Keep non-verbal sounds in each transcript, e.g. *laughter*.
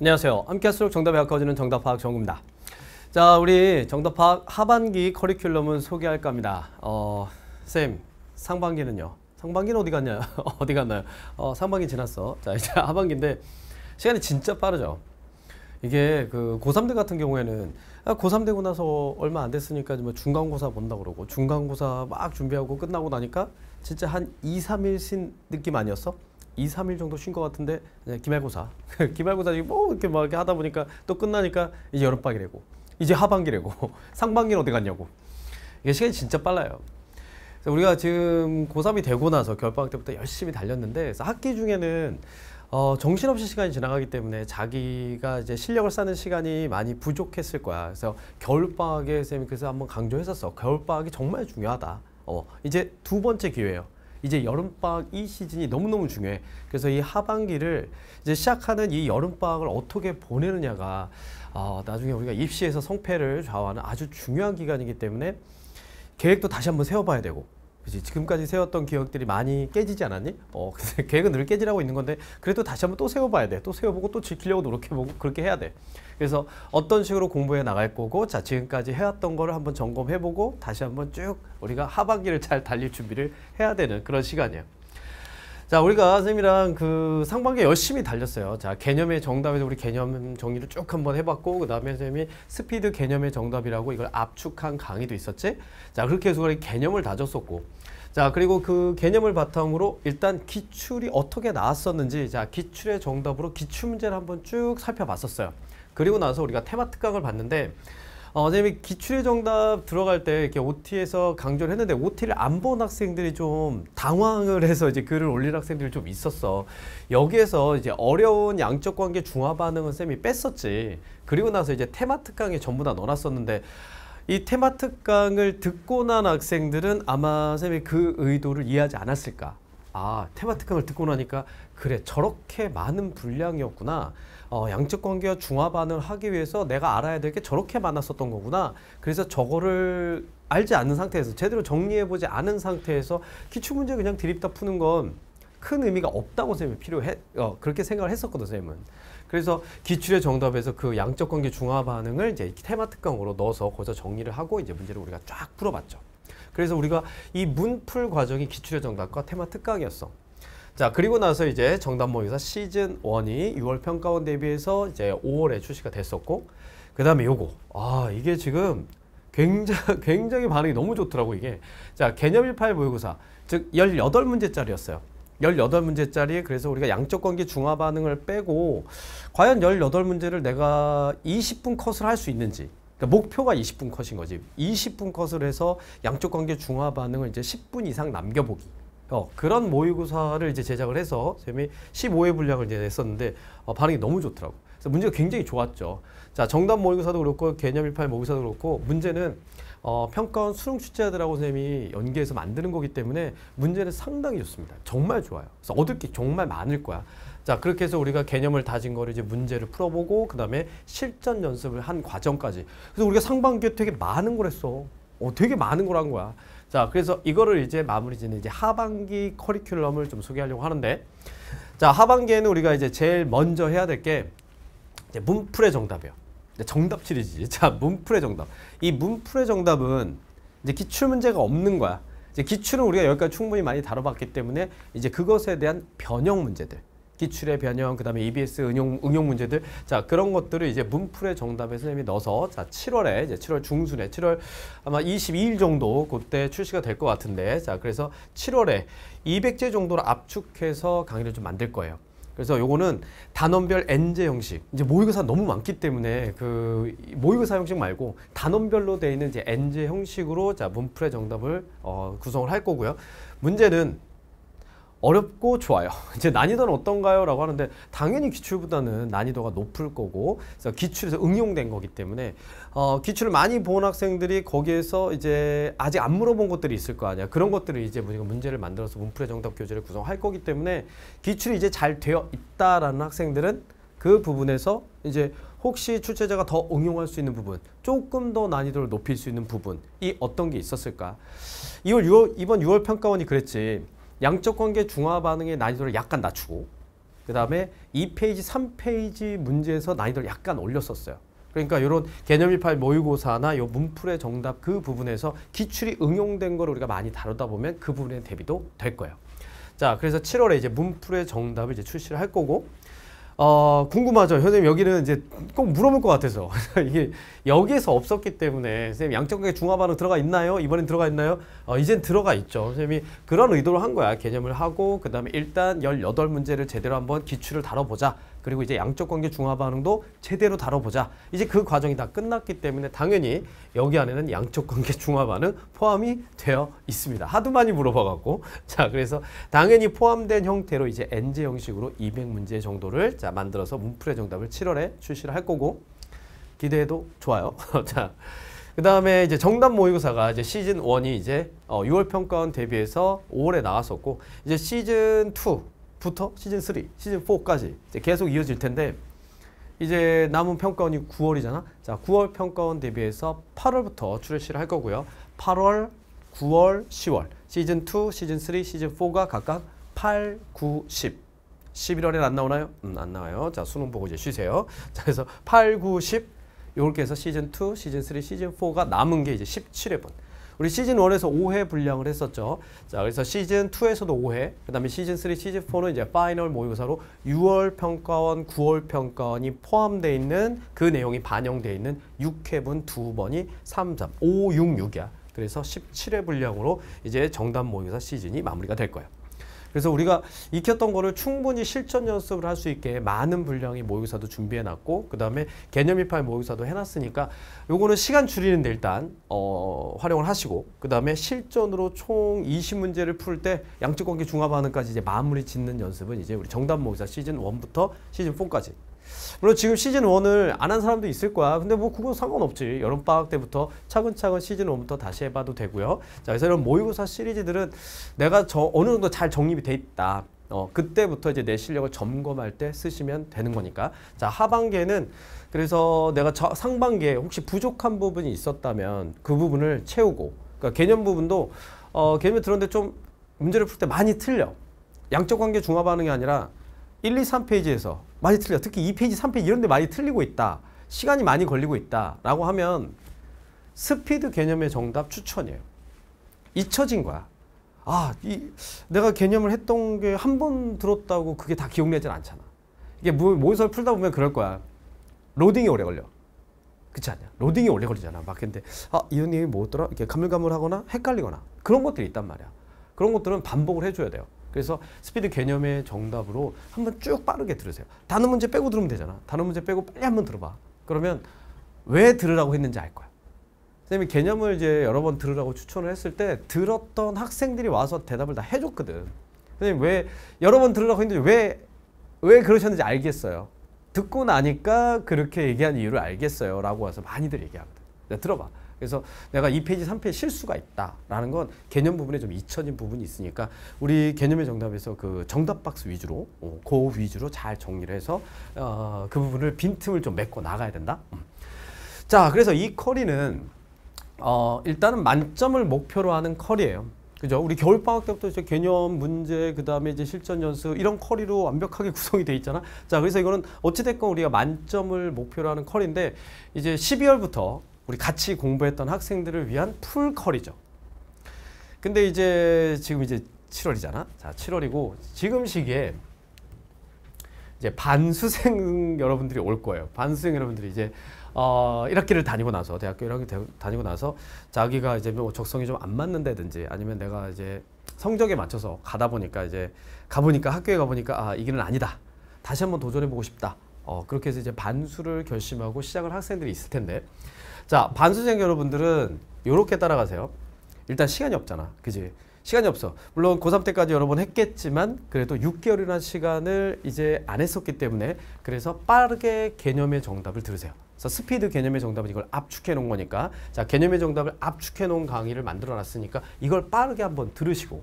안녕하세요. 함께 할수록 정답이 가까워지는 정답 파악 정구입니다. 자, 우리 정답 파악 하반기 커리큘럼은 소개할까 합니다. 어, 쌤, 상반기는요? 상반기는 어디 갔냐? *laughs* 어디 갔나요? 어, 상반기 지났어. 자, 이제 *laughs* 하반기인데 시간이 진짜 빠르죠. 이게 그 고3들 같은 경우에는 아, 고3 되고 나서 얼마 안 됐으니까 뭐 중간고사 본다 그러고 중간고사 막 준비하고 끝나고 나니까 진짜 한 2, 3일 쉰 느낌 아니었어? 2, 3일 정도 쉰 것 같은데 네, 기말고사 *laughs* 기말고사 뭐 이렇게 막 이렇게 하다 보니까 또 끝나니까 이제 여름방이래고 이제 하반기래고 *laughs* 상반기는 어디 갔냐고 이게 시간이 진짜 빨라요. 그래서 우리가 지금 고3이 되고 나서 겨울방학 때부터 열심히 달렸는데 학기 중에는 어, 정신없이 시간이 지나가기 때문에 자기가 이제 실력을 쌓는 시간이 많이 부족했을 거야. 그래서 겨울방학에 쌤이 그래서 한번 강조했었어. 겨울방학이 정말 중요하다. 어, 이제 두 번째 기회예요. 이제 여름방학 이 시즌이 너무너무 중요해. 그래서 이 하반기를 이제 시작하는 이 여름방학을 어떻게 보내느냐가 어, 나중에 우리가 입시에서 성패를 좌우하는 아주 중요한 기간이기 때문에 계획도 다시 한번 세워봐야 되고 그치? 지금까지 세웠던 기억들이 많이 깨지지 않았니? 어, *laughs* 계획은 늘 깨지라고 있는 건데 그래도 다시 한번 또 세워봐야 돼. 또 세워보고 또 지키려고 노력해보고 그렇게 해야 돼. 그래서 어떤 식으로 공부해 나갈 거고 자 지금까지 해왔던 거를 한번 점검해보고 다시 한번 쭉 우리가 하반기를 잘 달릴 준비를 해야 되는 그런 시간이에요. 자, 우리가 선생님이랑 그 상반기 열심히 달렸어요. 자, 개념의 정답에서 우리 개념 정리를 쭉 한번 해봤고, 그 다음에 선생님이 스피드 개념의 정답이라고 이걸 압축한 강의도 있었지? 자, 그렇게 해서 우리 개념을 다졌었고, 자, 그리고 그 개념을 바탕으로 일단 기출이 어떻게 나왔었는지, 자, 기출의 정답으로 기출 문제를 한번 쭉 살펴봤었어요. 그리고 나서 우리가 테마 특강을 봤는데, 어, 선생님이 기출의 정답 들어갈 때 이렇게 OT에서 강조를 했는데 OT를 안 본 학생들이 좀 당황을 해서 이제 글을 올릴 학생들이 좀 있었어. 여기에서 이제 어려운 양적 관계 중화 반응은 쌤이 뺐었지. 그리고 나서 이제 테마 특강에 전부 다 넣어놨었는데 이 테마 특강을 듣고 난 학생들은 아마 쌤이 그 의도를 이해하지 않았을까. 아, 테마 특강을 듣고 나니까 그래 저렇게 많은 분량이었구나. 어, 양적 관계와 중화 반응을 하기 위해서 내가 알아야 될 게 저렇게 많았었던 거구나. 그래서 저거를 알지 않는 상태에서 제대로 정리해 보지 않은 상태에서 기출 문제 그냥 드립다 푸는 건 큰 의미가 없다고 선생님이 필요해 어, 그렇게 생각을 했었거든 선생님은. 그래서 기출의 정답에서 그 양적 관계 중화 반응을 이제 테마 특강으로 넣어서 거기서 정리를 하고 이제 문제를 우리가 쫙 풀어봤죠. 그래서 우리가 이 문풀 과정이 기출의 정답과 테마 특강이었어. 자 그리고 나서 이제 정답 모의고사 시즌 1이 6월 평가원 대비해서 이제 5월에 출시가 됐었고 그 다음에 요거. 아 이게 지금 굉장히 *laughs* 굉장히 반응이 너무 좋더라고 이게. 자 개념 18 모의고사. 즉 18문제짜리였어요. 18문제짜리. 그래서 우리가 양적 관계 중화 반응을 빼고 과연 18문제를 내가 20분 컷을 할 수 있는지 그러니까 목표가 20분 컷인 거지 20분 컷을 해서 양적 관계 중화 반응을 이제 10분 이상 남겨보기 어, 그런 모의고사를 이제 제작을 해서 쌤이 15회 분량을 이제 냈었는데 어, 반응이 너무 좋더라고. 그래서 문제가 굉장히 좋았죠. 자, 정답 모의고사도 그렇고 개념 18 모의고사도 그렇고 문제는 어, 평가원 수능 출제자들하고 선생님이 연계해서 만드는 거기 때문에 문제는 상당히 좋습니다. 정말 좋아요. 그래서 얻을 게 정말 많을 거야. 자, 그렇게 해서 우리가 개념을 다진 거를 이제 문제를 풀어보고 그 다음에 실전 연습을 한 과정까지. 그래서 우리가 상반기에 되게 많은 걸 했어. 어, 되게 많은 걸 한 거야. 자, 그래서 이거를 이제 마무리 짓는 이제 하반기 커리큘럼을 좀 소개하려고 하는데 자, 하반기에는 우리가 이제 제일 먼저 해야 될 게 문풀의 정답이에요. 정답 시리즈. 자, 문풀의 정답. 이 문풀의 정답은 이제 기출 문제가 없는 거야. 이제 기출은 우리가 여기까지 충분히 많이 다뤄봤기 때문에 이제 그것에 대한 변형 문제들. 기출의 변형, 그 다음에 EBS 응용, 응용 문제들. 자, 그런 것들을 이제 문풀의 정답에 선생님이 넣어서 자, 7월에, 이제 7월 중순에, 7월 아마 22일 정도 그때 출시가 될 것 같은데. 자, 그래서 7월에 200제 정도를 압축해서 강의를 좀 만들 거예요. 그래서 요거는 단원별 N제 형식. 이제 모의고사 너무 많기 때문에 그 모의고사 형식 말고 단원별로 되어 있는 이제 N제 형식으로 자, 문풀의 정답을 어, 구성을 할 거고요. 문제는 어렵고 좋아요. *laughs* 이제 난이도는 어떤가요? 라고 하는데 당연히 기출보다는 난이도가 높을 거고 그래서 기출에서 응용된 거기 때문에 어, 기출을 많이 본 학생들이 거기에서 이제 아직 안 물어본 것들이 있을 거 아니야. 그런 것들을 이제 우리가 문제를 만들어서 문풀의 정답 교재를 구성할 거기 때문에 기출이 이제 잘 되어 있다라는 학생들은 그 부분에서 이제 혹시 출제자가 더 응용할 수 있는 부분, 조금 더 난이도를 높일 수 있는 부분이 어떤 게 있었을까? 2월 6월, 이번 6월 평가원이 그랬지. 양적 관계 중화 반응의 난이도를 약간 낮추고 그 다음에 2페이지, 3페이지 문제에서 난이도를 약간 올렸었어요. 그러니까 이런 개념 18 모의고사나 요 문풀의 정답 그 부분에서 기출이 응용된 걸 우리가 많이 다루다 보면 그 부분에 대비도 될 거예요. 자, 그래서 7월에 이제 문풀의 정답을 이제 출시를 할 거고 어, 궁금하죠. 선생님 여기는 이제 꼭 물어볼 것 같아서 *laughs* 이게 여기에서 없었기 때문에 선생님 양적관계 중화 반응 들어가 있나요? 이번엔 들어가 있나요? 어, 이젠 들어가 있죠. 선생님이 그런 의도로 한 거야. 개념을 하고 그 다음에 일단 18문제를 제대로 한번 기출을 다뤄보자. 그리고 이제 양적 관계 중화 반응도 제대로 다뤄보자. 이제 그 과정이 다 끝났기 때문에 당연히 여기 안에는 양적 관계 중화 반응 포함이 되어 있습니다. 하도 많이 물어봐 갖고. *laughs* 자, 그래서 당연히 포함된 형태로 이제 엔제 형식으로 200문제 정도를 자, 만들어서 문풀의 정답을 7월에 출시를 할 거고 기대해도 좋아요. *laughs* 자. 그 다음에 이제 정답 모의고사가 이제 시즌 1이 이제 어 6월 평가원 대비해서 5월에 나왔었고 이제 시즌 2 부터 시즌 3, 시즌 4까지 이제 계속 이어질 텐데 이제 남은 평가원이 9월이잖아. 자, 9월 평가원 대비해서 8월부터 출시를 할 거고요. 8월, 9월, 10월 시즌 2, 시즌 3, 시즌 4가 각각 8, 9, 10. 11월에 안 나오나요? 음, 안 나와요. 자, 수능 보고 이제 쉬세요. 자, 그래서 8, 9, 10 이렇게 해서 시즌 2, 시즌 3, 시즌 4가 남은 게 이제 17회분. 우리 시즌 1에서 5회 분량을 했었죠. 자, 그래서 시즌 2에서도 5회, 그 다음에 시즌 3, 시즌 4는 이제 final 모의고사로 6월 평가원, 9월 평가원이 포함되어 있는 그 내용이 반영되어 있는 6회분 두 번이 3, 3, 5, 6, 6이야. 그래서 17회 분량으로 이제 정답 모의고사 시즌이 마무리가 될 거예요. 그래서 우리가 익혔던 거를 충분히 실전 연습을 할 수 있게 많은 분량의 모의고사도 준비해 놨고 그 다음에 개념 이팔 모의고사도 해 놨으니까 요거는 시간 줄이는데 일단 어, 활용을 하시고 그 다음에 실전으로 총 20문제를 풀 때 양적 관계 중화 반응까지 이제 마무리 짓는 연습은 이제 우리 정답 모의고사 시즌 1부터 시즌 4까지 물론 지금 시즌 1을 안 한 사람도 있을 거야. 근데 뭐 그건 상관없지. 여름 방학 때부터 차근차근 시즌 1부터 다시 해봐도 되고요. 자, 그래서 이런 모의고사 시리즈들은 내가 저 어느 정도 잘 정립이 돼 있다. 어, 그때부터 이제 내 실력을 점검할 때 쓰시면 되는 거니까. 자, 하반기에는 그래서 내가 저 상반기에 혹시 부족한 부분이 있었다면 그 부분을 채우고, 그러니까 개념 부분도 어, 개념을 들었는데 좀 문제를 풀 때 많이 틀려. 양적 관계 중화 반응이 아니라 1, 2, 3페이지에서 많이 틀려. 특히 2페이지, 3페이지 이런 데 많이 틀리고 있다. 시간이 많이 걸리고 있다 라고 하면 스피드 개념의 정답 추천이에요. 잊혀진 거야. 아, 이 내가 개념을 했던 게 한 번 들었다고 그게 다 기억나진 않잖아. 이게 모의고사를 풀다 보면 그럴 거야. 로딩이 오래 걸려. 그렇지 않냐? 로딩이 오래 걸리잖아. 막 근데 아, 이온이 뭐더라? 이렇게 가물가물하거나 헷갈리거나 그런 것들이 있단 말이야. 그런 것들은 반복을 해줘야 돼요. 그래서 스피드 개념의 정답으로 한번 쭉 빠르게 들으세요. 단원 문제 빼고 들으면 되잖아. 단원 문제 빼고 빨리 한번 들어봐. 그러면 왜 들으라고 했는지 알 거야. 선생님이 개념을 이제 여러 번 들으라고 추천을 했을 때 들었던 학생들이 와서 대답을 다 해줬거든. 선생님 왜 여러 번 들으라고 했는데 왜, 왜 그러셨는지 알겠어요. 듣고 나니까 그렇게 얘기한 이유를 알겠어요. 라고 와서 많이들 얘기하거든. 들어봐. 그래서 내가 2페이지, 3페이지 실수가 있다라는 건 개념 부분에 좀 잊혀진 부분이 있으니까 우리 개념의 정답에서 그 정답 박스 위주로, 어, 그 위주로 잘 정리를 해서 어, 그 부분을 빈틈을 좀 메꿔 나가야 된다. 음. 자, 그래서 이 커리는 어, 일단은 만점을 목표로 하는 커리예요. 그죠? 우리 겨울방학 때부터 이제 개념 문제, 그 다음에 이제 실전 연습, 이런 커리로 완벽하게 *laughs* 구성이 돼 있잖아. 자, 그래서 이거는 어찌됐건 우리가 만점을 목표로 하는 커리인데, 이제 12월부터 우리 같이 공부했던 학생들을 위한 풀컬이죠. 근데 이제 지금 이제 7월이잖아. 자, 7월이고 지금 시기에 이제 반수생 *laughs* 여러분들이 올 거예요. 반수생 여러분들이 이제 어, 1학기를 다니고 나서 대학교 1학기 다니고 나서 자기가 이제 뭐 적성이 좀 안 맞는다든지 아니면 내가 이제 성적에 맞춰서 가다 보니까 이제 가보니까 학교에 가보니까 아, 이 길은 아니다. 다시 한번 도전해 보고 싶다. 어, 그렇게 해서 이제 반수를 결심하고 시작을 학생들이 있을 텐데 자, 반수생 여러분들은 이렇게 따라가세요. 일단 시간이 없잖아. 그지? 시간이 없어. 물론 고3 때까지 여러 번 했겠지만 그래도 6개월이라는 시간을 이제 안 했었기 때문에 그래서 빠르게 개념의 정답을 들으세요. 그래서 스피드 개념의 정답은 이걸 압축해 놓은 거니까 자 개념의 정답을 압축해 놓은 강의를 만들어 놨으니까 이걸 빠르게 한번 들으시고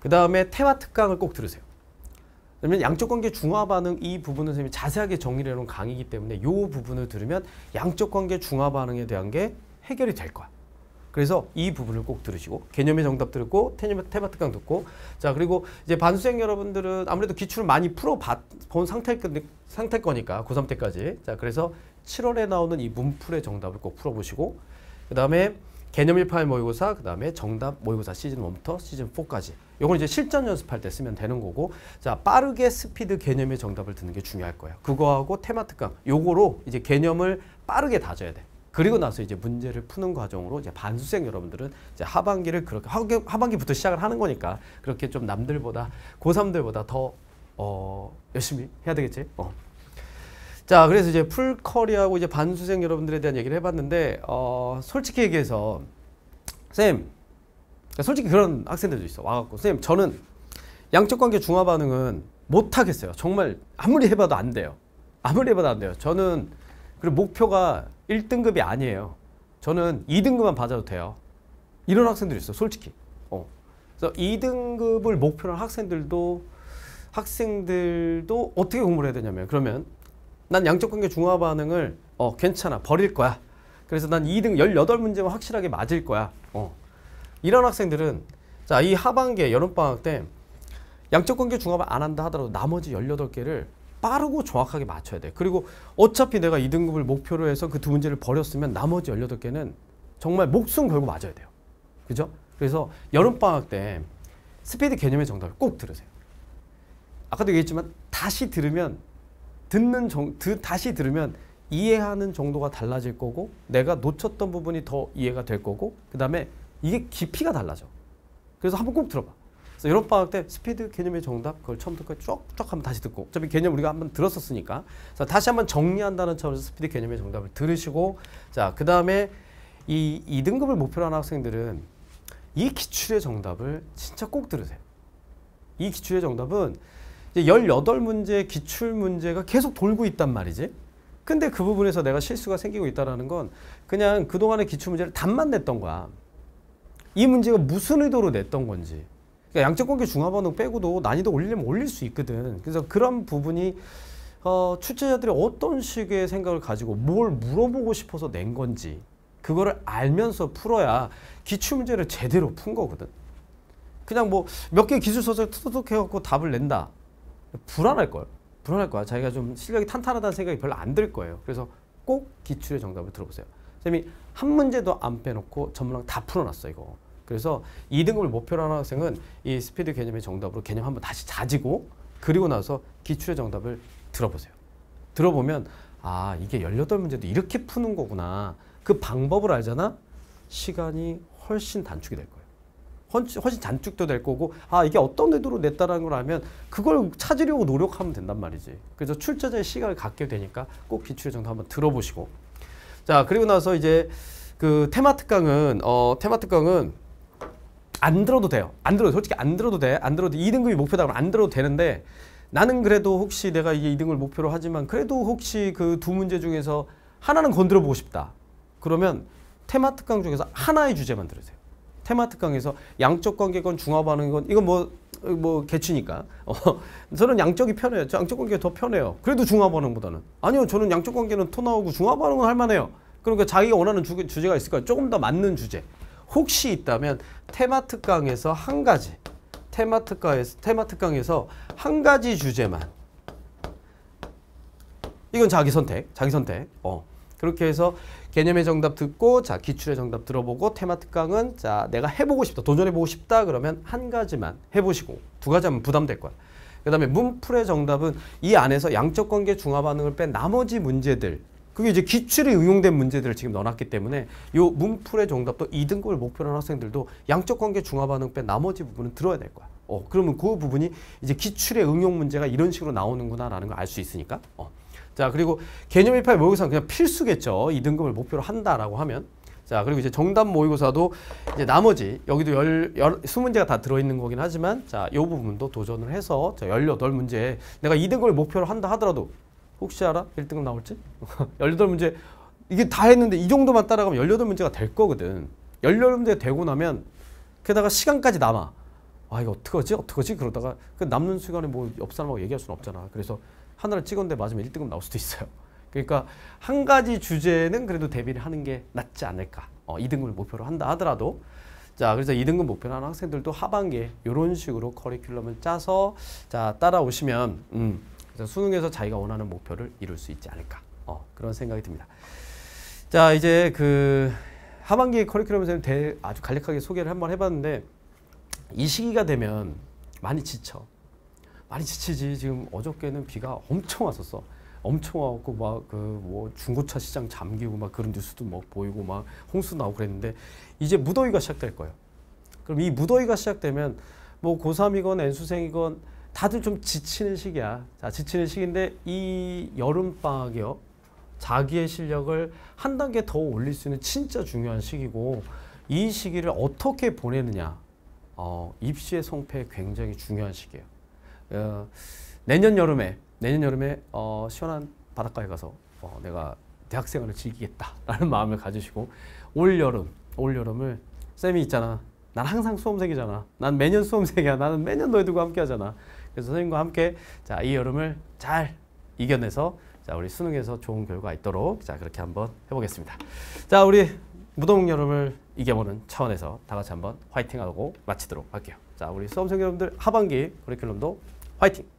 그 다음에 태화 특강을 꼭 들으세요. 그러면 양적 관계 중화 반응 이 부분은 선생님이 자세하게 정리를 해놓은 강의이기 때문에 이 부분을 들으면 양적 관계 중화 반응에 대한 게 해결이 될 거야. 그래서 이 부분을 꼭 들으시고 개념의 정답 들고 테마 특강 듣고. 자 그리고 이제 반수생 여러분들은 아무래도 기출을 많이 풀어 본 상태 상태 거니까 고3 때까지. 자 그래서 7월에 나오는 이 문풀의 정답을 꼭 풀어보시고. 그 다음에 개념 1파일 모의고사, 그 다음에 정답 모의고사 시즌 1부터 시즌 4까지. 요건 이제 실전 연습할 때 쓰면 되는 거고, 자, 빠르게 스피드 개념의 정답을 듣는 게 중요할 거예요. 그거하고 테마 특강, 요거로 이제 개념을 빠르게 다져야 돼. 그리고 나서 이제 문제를 푸는 과정으로 이제 반수생 여러분들은 이제 하반기를 그렇게 하반기부터 시작을 하는 거니까 그렇게 좀 남들보다 고3들보다 더 어, 열심히 해야 되겠지. 어. 자, 그래서 이제 풀커리하고 이제 반수생 여러분들에 대한 얘기를 해봤는데, 어, 솔직히 얘기해서, 쌤, 솔직히 그런 학생들도 있어. 와갖고, 쌤, 저는 양적 관계 중화 반응은 못하겠어요. 정말 아무리 해봐도 안 돼요. 아무리 해봐도 안 돼요. 저는, 그리고 목표가 1등급이 아니에요. 저는 2등급만 받아도 돼요. 이런 학생들이 있어, 솔직히. 어. 그래서 2등급을 목표로 한 학생들도, 학생들도 어떻게 공부를 해야 되냐면, 그러면 난 양적 관계 중화 반응을 어 괜찮아 버릴 거야. 그래서 난 2등 18문제만 확실하게 맞을 거야. 어. 이런 학생들은 자, 이 하반기에 여름 방학 때 양적 관계 중합을 안 한다 하더라도 나머지 18개를 빠르고 정확하게 맞춰야 돼. 그리고 어차피 내가 2등급을 목표로 해서 그 두 문제를 버렸으면 나머지 18개는 정말 목숨 걸고 맞아야 돼요. 그죠? 그래서 여름 방학 때 스피드 개념의 정답을 꼭 들으세요. 아까도 얘기했지만 다시 들으면 듣는 정, 드, 다시 들으면 이해하는 정도가 달라질 거고 내가 놓쳤던 부분이 더 이해가 될 거고 그 다음에 이게 깊이가 달라져. 그래서 한번 꼭 들어봐. 그래서 여름 방학 때 스피드 개념의 정답 그걸 처음부터 쭉쭉 한번 다시 듣고 어차피 개념 우리가 한번 들었었으니까 자 다시 한번 정리한다는 차원에서 스피드 개념의 정답을 들으시고 자그 다음에 이 2등급을 목표로 하는 학생들은 이 기출의 정답을 진짜 꼭 들으세요. 이 기출의 정답은 18문제 기출 문제가 계속 돌고 있단 말이지. 근데 그 부분에서 내가 실수가 생기고 있다는 건 그냥 그동안의 기출 문제를 답만 냈던 거야. 이 문제가 무슨 의도로 냈던 건지. 그러니까 양적 관계 중화 반응 빼고도 난이도 올리려면 올릴 수 있거든. 그래서 그런 부분이 어, 출제자들이 어떤 식의 생각을 가지고 뭘 물어보고 싶어서 낸 건지 그거를 알면서 풀어야 기출 문제를 제대로 푼 거거든. 그냥 뭐 몇 개 기술 서술 투둑 해갖고 답을 낸다. 불안할 걸. 불안할 거야. 자기가 좀 실력이 탄탄하다는 생각이 별로 안 들 거예요. 그래서 꼭 기출의 정답을 들어보세요. 쌤이 한 문제도 안 빼놓고 전문학 다 풀어놨어 이거. 그래서 2등급을 목표로 하는 학생은 이 스피드 개념의 정답으로 개념 한번 다시 자지고 그리고 나서 기출의 정답을 들어보세요. 들어보면 아 이게 18문제도 이렇게 푸는 거구나. 그 방법을 알잖아. 시간이 훨씬 단축이 될 거예요. 훨씬 잔축도 될 거고 아 이게 어떤 의도로 냈다라는 걸 알면 그걸 찾으려고 노력하면 된단 말이지. 그래서 출제자의 시간을 갖게 되니까 꼭 기출의 정도 한번 들어보시고 자 그리고 나서 이제 그 테마 특강은 어 테마 특강은 안 들어도 돼요. 안 들어도 솔직히 안 들어도 돼. 안 들어도 2등급이 목표다 그러면 안 들어도 되는데 나는 그래도 혹시 내가 이게 2등을 목표로 하지만 그래도 혹시 그 두 문제 중에서 하나는 건드려 보고 싶다. 그러면 테마 특강 중에서 하나의 주제만 들으세요. 테마 특강에서 양적 관계건 중화 반응건 이건 뭐뭐 뭐 개취니까 어, 저는 양적이 편해요. 저 양적 관계 더 편해요. 그래도 중화 반응보다는 아니요. 저는 양적 관계는 토 나오고 중화 반응은 할 만해요. 그러니까 자기가 원하는 주, 주제가 있을까요? 조금 더 맞는 주제. 혹시 있다면 테마 특강에서 한 가지 테마 특강에서 테마 특강에서 한 가지 주제만 이건 자기 선택, 자기 선택. 어. 그렇게 해서 개념의 정답 듣고 자 기출의 정답 들어보고 테마 특강은 자 내가 해보고 싶다 도전해보고 싶다 그러면 한 가지만 해보시고 두 가지 하면 부담될 거야. 그 다음에 문풀의 정답은 이 안에서 양적 관계 중화 반응을 뺀 나머지 문제들 그게 이제 기출에 응용된 문제들을 지금 넣어놨기 때문에 요 문풀의 정답도 2등급을 목표로 하는 학생들도 양적 관계 중화 반응 뺀 나머지 부분은 들어야 될 거야. 어, 그러면 그 부분이 이제 기출의 응용 문제가 이런 식으로 나오는구나 라는 걸 알 수 있으니까. 어. 자 그리고 개념 1파의 모의고사는 그냥 필수겠죠. 2등급을 목표로 한다라고 하면 자 그리고 이제 정답 모의고사도 이제 나머지 여기도 열, 열 20문제가 다 들어있는 거긴 하지만 자이 부분도 도전을 해서 자 18문제 내가 2등급을 목표로 한다 하더라도 혹시 알아? 1등급 나올지? *laughs* 18문제 이게 다 했는데 이 정도만 따라가면 18문제가 될 거거든 18문제 되고 나면 게다가 시간까지 남아 아 이거 어떡하지? 어떡하지? 그러다가 그 남는 시간에 뭐 옆 사람하고 얘기할 수는 없잖아 그래서 하나를 찍었는데 맞으면 1등급 나올 수도 있어요. *laughs* 그러니까 한 가지 주제는 그래도 대비를 하는 게 낫지 않을까. 어, 2등급을 목표로 한다 하더라도 자 그래서 2등급 목표로 하는 학생들도 하반기에 이런 식으로 커리큘럼을 짜서 자 따라오시면 음, 그래서 수능에서 자기가 원하는 목표를 이룰 수 있지 않을까. 어, 그런 생각이 듭니다. 자 이제 그 하반기 커리큘럼을 대, 아주 간략하게 소개를 한번 해봤는데 이 시기가 되면 많이 지쳐. 많이 지치지. 지금 어저께는 비가 엄청 왔었어. 엄청 와갖고 막 그 뭐 중고차 시장 잠기고 막 그런 뉴스도 막 보이고 막 홍수 나오고 그랬는데 이제 무더위가 시작될 거예요. 그럼 이 무더위가 시작되면 뭐 고3이건 N수생이건 다들 좀 지치는 시기야. 자, 지치는 시기인데 이 여름 방학이요. 자기의 실력을 한 단계 더 올릴 수 있는 진짜 중요한 시기고 이 시기를 어떻게 보내느냐. 어, 입시의 성패 굉장히 중요한 시기예요. 어, 내년 여름에 내년 여름에 어, 시원한 바닷가에 가서 어, 내가 대학생활을 즐기겠다라는 *laughs* 마음을 가지시고 올 여름 올 여름을 쌤이 있잖아. 난 항상 수험생이잖아. 난 매년 수험생이야. 나는 매년 너희들과 함께하잖아. 그래서 선생님과 함께 자 이 여름을 잘 이겨내서 자 우리 수능에서 좋은 결과 있도록 자 그렇게 한번 해보겠습니다. 자 우리 무더운 여름을 이겨보는 차원에서 다 같이 한번 화이팅하고 마치도록 할게요. 자 우리 수험생 여러분들 하반기 커리큘럼도 화이팅!